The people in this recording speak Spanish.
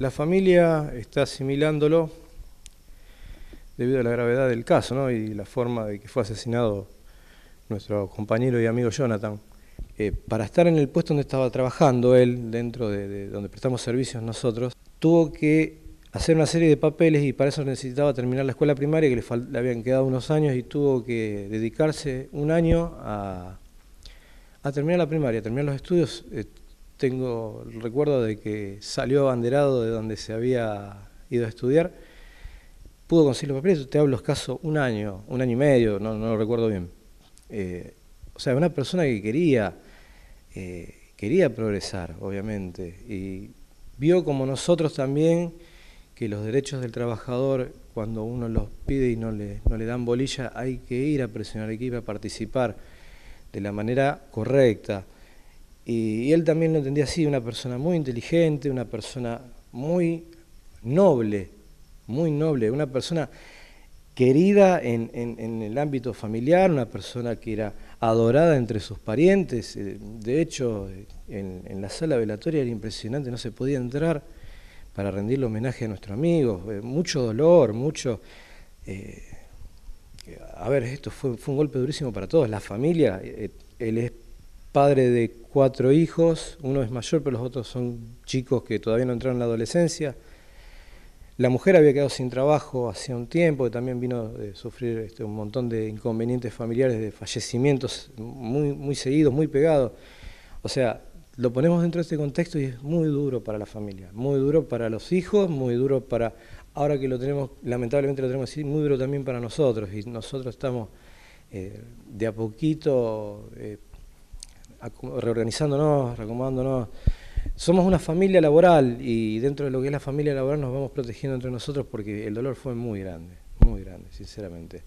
La familia está asimilándolo debido a la gravedad del caso ¿no? y la forma de que fue asesinado nuestro compañero y amigo Jonathan. Eh, para estar en el puesto donde estaba trabajando él, dentro de, donde prestamos servicios nosotros, tuvo que hacer una serie de papeles y para eso necesitaba terminar la escuela primaria, que le, habían quedado unos años y tuvo que dedicarse un año a, terminar la primaria, a terminar los estudios. Eh, tengo el recuerdo de que salió abanderado de donde se había ido a estudiar, pudo conseguir los papeles, te hablo escaso un año, un año y medio, no, lo recuerdo bien. Eh, o sea, una persona que quería, eh, quería progresar, obviamente, y vio como nosotros también que los derechos del trabajador, cuando uno los pide y no le, no le dan bolilla, hay que ir a presionar, hay que ir a participar de la manera correcta. Y, él también lo entendía así, una persona muy inteligente, una persona muy noble, muy noble, una persona querida en, en, el ámbito familiar, una persona que era adorada entre sus parientes. Eh, de hecho, en, la sala velatoria era impresionante, no se podía entrar para rendirle homenaje a nuestro amigo. Eh, mucho dolor, mucho... Eh, a ver, esto fue, fue, un golpe durísimo para todos. La familia, él es padre de cuatro hijos, uno es mayor, pero los otros son chicos que todavía no entraron en la adolescencia. La mujer había quedado sin trabajo hacía un tiempo, que también vino de sufrir este, un montón de inconvenientes familiares, de fallecimientos muy, seguidos, muy pegados. O sea, lo ponemos dentro de este contexto y es muy duro para la familia, muy duro para los hijos, muy duro para, ahora que lo tenemos, lamentablemente lo tenemos así, muy duro también para nosotros. Y nosotros estamos eh, de a poquito eh, reorganizándonos, reacomodándonos. Somos una familia laboral y dentro de lo que es la familia laboral nos vamos protegiendo entre nosotros porque el dolor fue muy grande, muy grande, sinceramente.